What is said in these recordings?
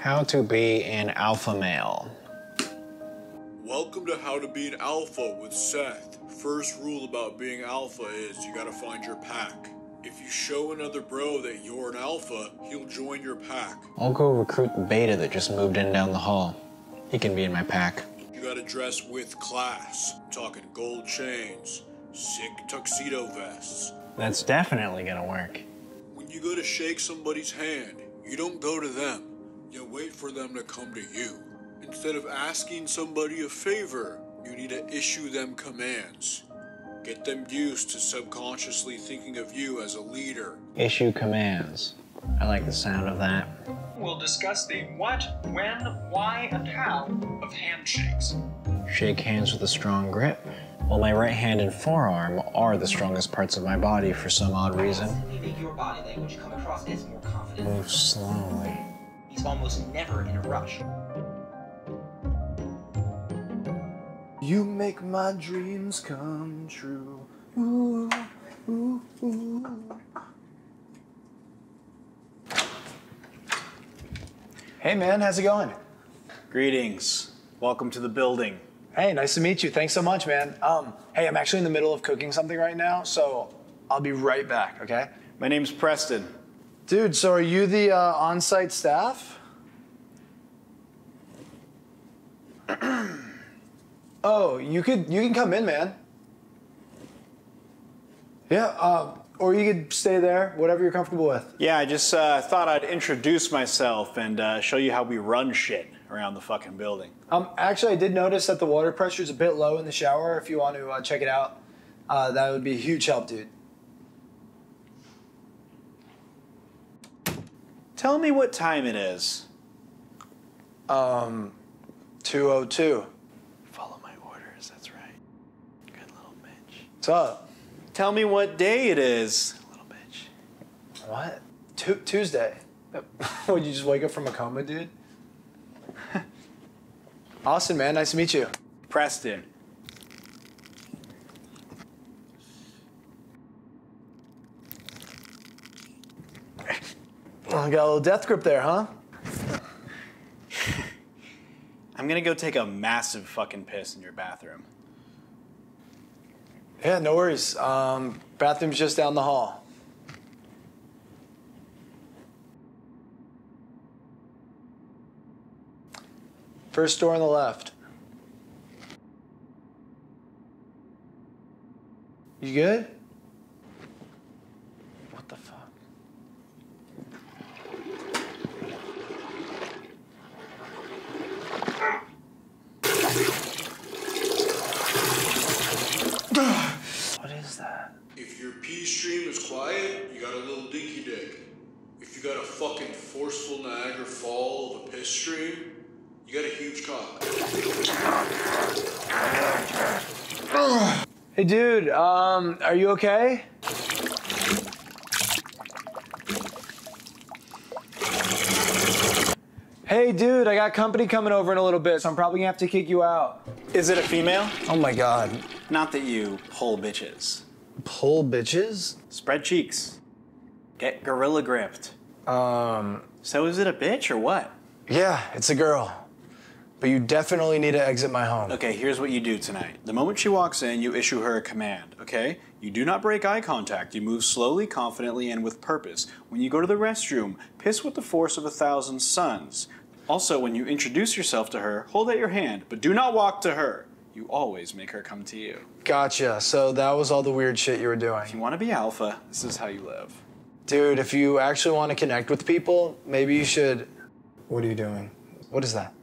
How to be an alpha male. Welcome to How to Be an Alpha with Seth. First rule about being alpha is you gotta find your pack. If you show another bro that you're an alpha, he'll join your pack. I'll go recruit the beta that just moved in down the hall. He can be in my pack. You gotta dress with class. I'm talking gold chains, sick tuxedo vests. That's definitely gonna work. When you go to shake somebody's hand, you don't go to them. You wait for them to come to you. Instead of asking somebody a favor, you need to issue them commands. Get them used to subconsciously thinking of you as a leader. Issue commands. I like the sound of that. We'll discuss the what, when, why, and how of handshakes. Shake hands with a strong grip. Well, my right hand and forearm are the strongest parts of my body for some odd reason. Constantly make your body language come across as more confident. Move slowly. He's almost never in a rush. You make my dreams come true. Ooh, ooh, ooh. Hey man, how's it going? Greetings. Welcome to the building. Hey, nice to meet you. Thanks so much, man. Um, hey, I'm actually in the middle of cooking something right now, so I'll be right back, okay? My name's Preston. Dude, so are you the uh, on-site staff? oh, you could you can come in, man. Yeah, uh, or you could stay there, whatever you're comfortable with. Yeah, I just uh, thought I'd introduce myself and uh, show you how we run shit around the fucking building. Um, actually, I did notice that the water pressure is a bit low in the shower. If you want to uh, check it out, uh, that would be a huge help, dude. Tell me what time it is. Um, 202. Follow my orders, that's right. Good little bitch. What's up? Tell me what day it is. Little bitch. What? Tu- Tuesday. Would you just wake up from a coma, dude? Austin, man, nice to meet you. Preston. Got a little death grip there, huh? I'm gonna go take a massive fucking piss in your bathroom. Yeah, no worries. Um, bathroom's just down the hall. First door on the left. You good? What the fuck? What is that? If your pee stream is quiet, you got a little dinky dick. If you got a fucking forceful Niagara fall of a piss stream, you got a huge cock. Hey, dude, um, are you okay? Hey, dude, I got company coming over in a little bit, so I'm probably gonna have to kick you out. Is it a female? Oh my god. Not that you pull bitches. Pull bitches? Spread cheeks. Get gorilla gripped. Um, So is it a bitch or what? yeah, it's a girl. But you definitely need to exit my home. Okay, here's what you do tonight. The moment she walks in, you issue her a command, okay? You do not break eye contact. You move slowly, confidently, and with purpose. When you go to the restroom, piss with the force of a thousand suns. Also, when you introduce yourself to her, hold out your hand, but do not walk to her. You always make her come to you. Gotcha. So that was all the weird shit you were doing. If you want to be alpha, this is how you live. Dude, if you actually want to connect with people, maybe you should. What are you doing? What is that?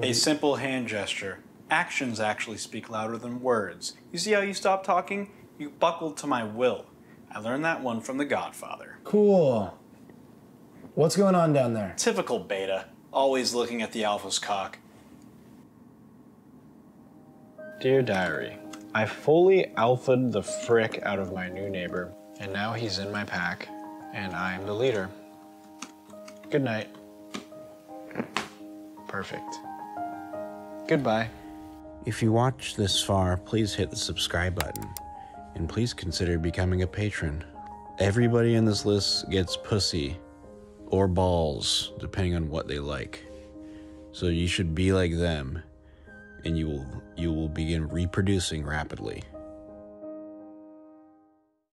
A simple hand gesture. Actions actually speak louder than words. You see how you stopped talking? You buckled to my will. I learned that one from The Godfather. Cool. What's going on down there? Typical beta, always looking at the alpha's cock. Dear Diary, I fully alphaed the frick out of my new neighbor, and now he's in my pack, and I'm the leader. Good night. Perfect. Goodbye. If you watched this far, please hit the subscribe button. And please consider becoming a patron. Everybody in this list gets pussy or balls, depending on what they like. So you should be like them, and you will you will begin reproducing rapidly.